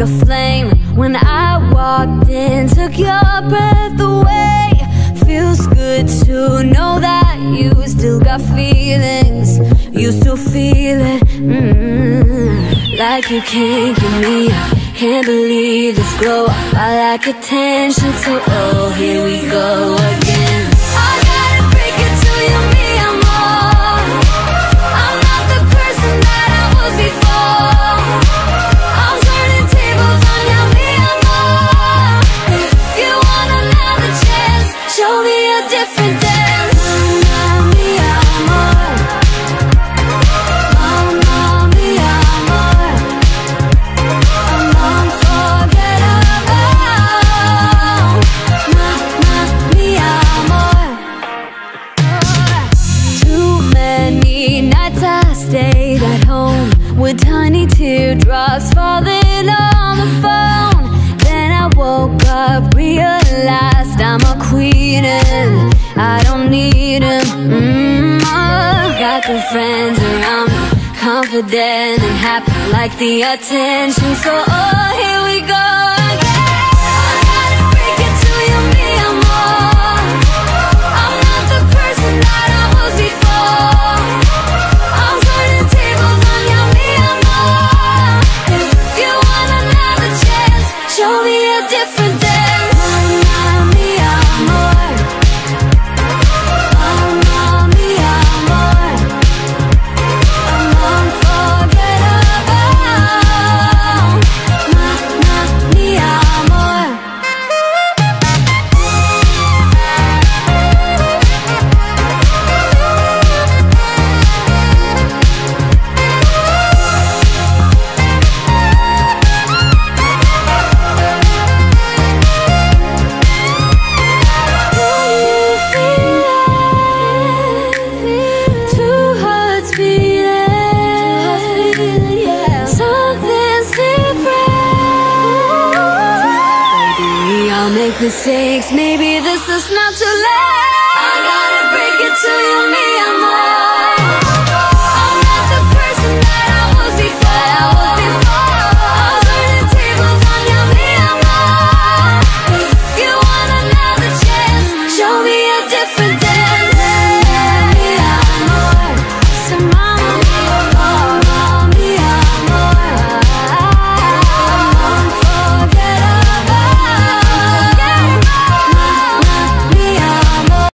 like a flame when I walked in, took your breath away. Feels good to know that you still got feelings, you still feel it. Mm, like you can't get me up. Can't believe this glow. I like attention, so oh, here we go with tiny teardrops falling on the phone. Then I woke up, realized I'm a queen and I don't need him. Mm, I got good friends around me, confident and happy, like the attention. So oh, here we go all make mistakes. Maybe this is not too late. I gotta